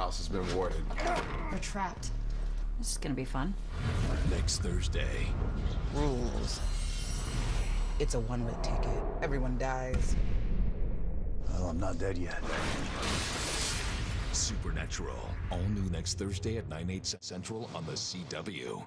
House has been warded. We're trapped. This is gonna be fun. Next Thursday. Rules. It's a one-way ticket. Everyone dies. Well, I'm not dead yet. Supernatural. All new next Thursday at 9, 8 central on the CW.